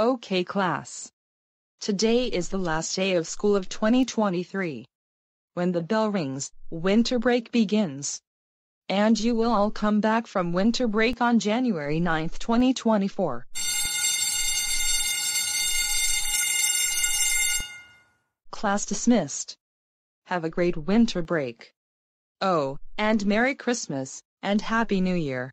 Okay class. Today is the last day of school of 2023. When the bell rings, winter break begins. And you will all come back from winter break on January 9, 2024. Class dismissed. Have a great winter break. Oh, and Merry Christmas, and Happy New Year.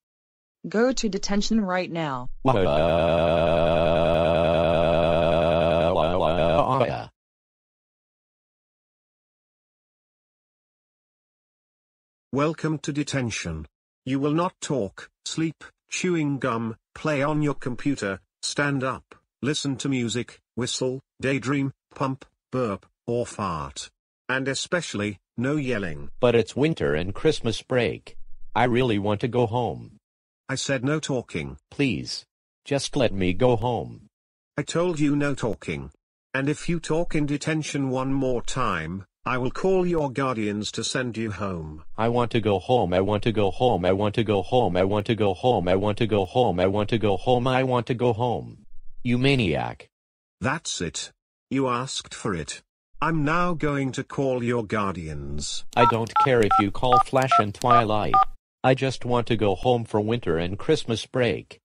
Go to detention right now. Welcome to detention. You will not talk, sleep, chewing gum, play on your computer, stand up, listen to music, whistle, daydream, pump, burp, or fart. And especially, no yelling. But it's winter and Christmas break. I really want to go home. I said no talking. Please. Just let me go home. I told you no talking. And if you talk in detention one more time, I will call your guardians to send you home. I want to go home. I want to go home. I want to go home. I want to go home. I want to go home. I want to go home. I want to go home. You maniac. That's it. You asked for it. I'm now going to call your guardians. I don't care if you call Flash and Twilight. I just want to go home for winter and Christmas break.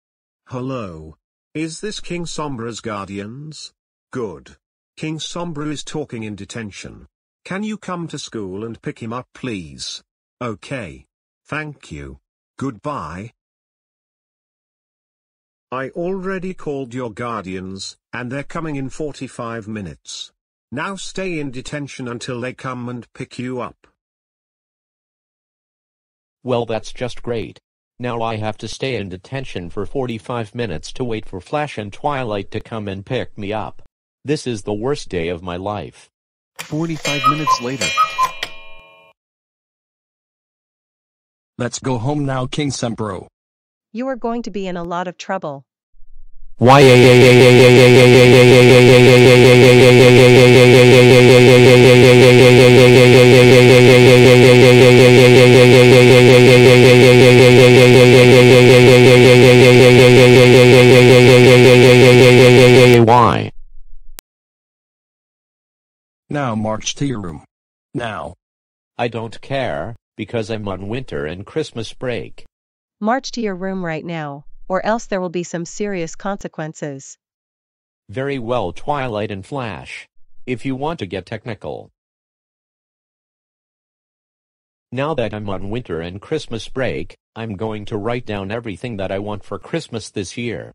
Hello. Is this King Sombra's guardians? Good. King Sombra is talking in detention. Can you come to school and pick him up please? Okay. Thank you. Goodbye. I already called your guardians, and they're coming in 45 minutes. Now stay in detention until they come and pick you up. Well that's just great. Now I have to stay in detention for 45 minutes to wait for Flash and Twilight to come and pick me up. This is the worst day of my life. 45 minutes later. Let's go home now, King Sombra. You are going to be in a lot of trouble. Why Why? Now march to your room. Now. I don't care, because I'm on winter and Christmas break. March to your room right now, or else there will be some serious consequences. Very well Twilight and Flash. If you want to get technical. Now that I'm on winter and Christmas break, I'm going to write down everything that I want for Christmas this year.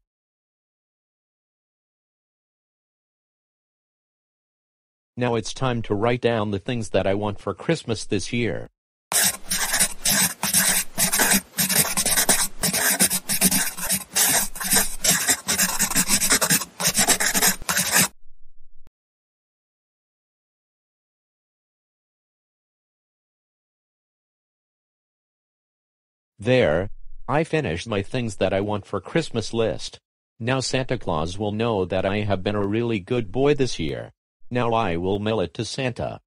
Now it's time to write down the things that I want for Christmas this year. There, I finished my things that I want for Christmas list. Now Santa Claus will know that I have been a really good boy this year. Now I will mail it to Santa.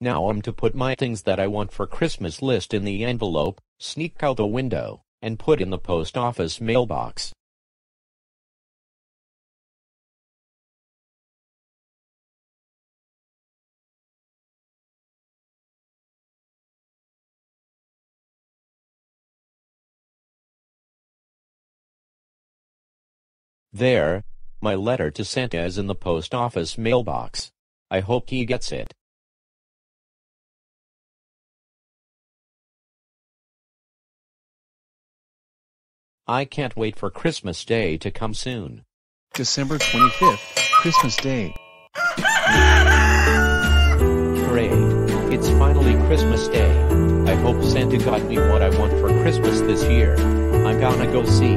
Now I'm to put my things that I want for Christmas list in the envelope, sneak out the window, and put in the post office mailbox. There, my letter to Santa is in the post office mailbox. I hope he gets it. I can't wait for Christmas Day to come soon. December 25th, Christmas Day. Hooray! It's finally Christmas Day. I I hope Santa got me what I want for Christmas this year. I'm gonna go see.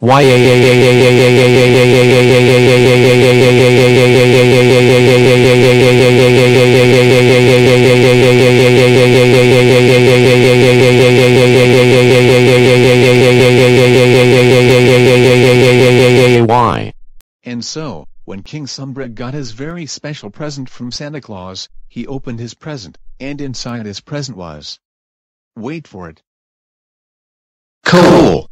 Why? And so, when King Sombra got his very special present from Santa Claus, he opened his present, and inside his present was. Wait for it. Coal!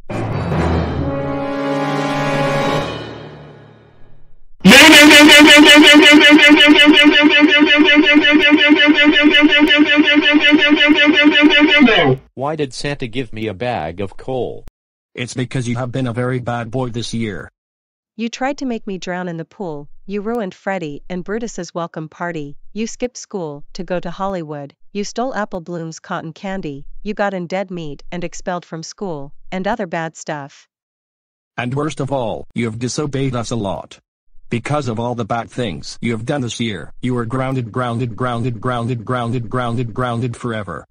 Why did Santa give me a bag of coal? It's because you have been a very bad boy this year. You tried to make me drown in the pool, you ruined Freddy and Brutus's welcome party, you skipped school to go to Hollywood, you stole Apple Bloom's cotton candy, you got in dead meat and expelled from school, and other bad stuff. And worst of all, you have disobeyed us a lot. Because of all the bad things you have done this year, you are grounded, grounded, grounded, grounded, grounded, grounded, grounded forever.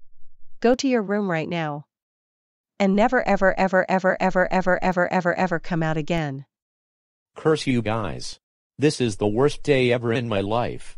Go to your room right now. And never ever ever ever ever ever ever ever ever come out again. Curse you guys. This is the worst day ever in my life.